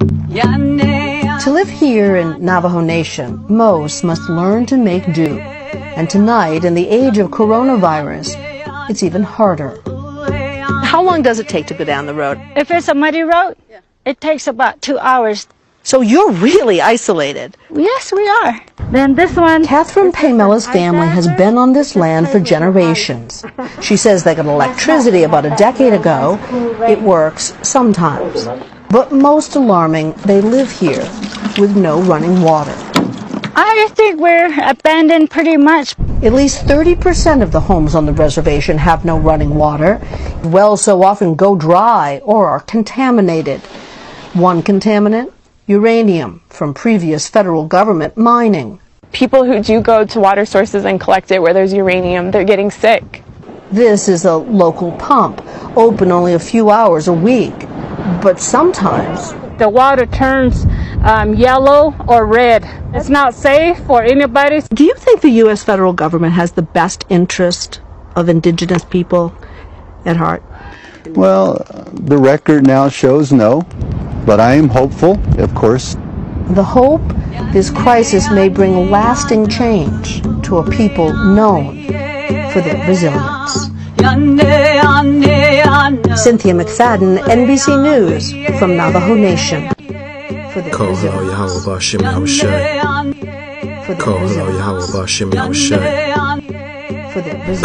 To live here in Navajo Nation, most must learn to make do. And tonight, in the age of coronavirus, it's even harder. How long does it take to go down the road? If it's a muddy road, it takes about two hours. So you're really isolated. Yes, we are. Then this one. Catherine Paymella's family has been on this land for generations. She says they got electricity about a decade ago. It works sometimes. But most alarming, they live here with no running water. I think we're abandoned pretty much. At least 30% of the homes on the reservation have no running water. Wells so often go dry or are contaminated. One contaminant, uranium from previous federal government mining. People who do go to water sources and collect it where there's uranium, they're getting sick. This is a local pump, open only a few hours a week. But sometimes the water turns um, yellow or red. It's not safe for anybody. Do you think the U.S. federal government has the best interest of indigenous people at heart? Well, the record now shows no, but I am hopeful, of course. The hope this crisis may bring lasting change to a people known for their resilience. Cynthia McFadden, NBC News from Navajo Nation. For. For their resilience.